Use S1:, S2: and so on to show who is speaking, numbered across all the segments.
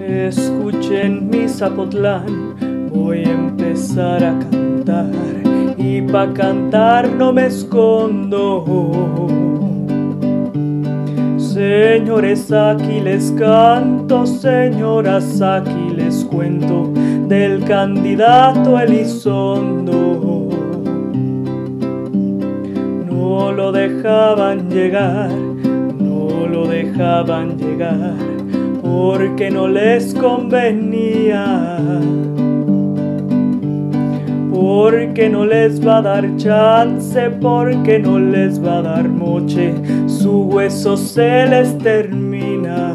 S1: Escuchen mi Zapotlán, voy a empezar a cantar y pa' cantar no me escondo. Señores, aquí les canto, señoras, aquí les cuento del candidato Elizondo. No lo dejaban llegar, no lo dejaban llegar, porque no les convenía porque no les va a dar chance, porque no les va a dar moche, su hueso se les termina.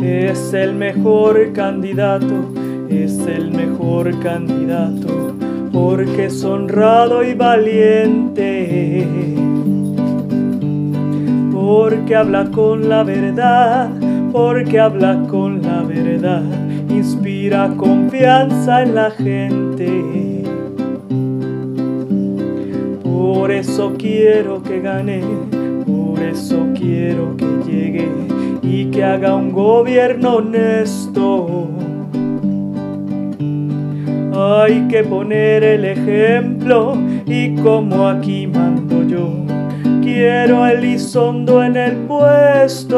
S1: Es el mejor candidato, es el mejor candidato, porque es honrado y valiente, porque habla con la verdad, porque habla con la verdad inspira confianza en la gente. Por eso quiero que gane, por eso quiero que llegue y que haga un gobierno honesto. Hay que poner el ejemplo y como aquí mando yo, quiero el Elizondo en el puesto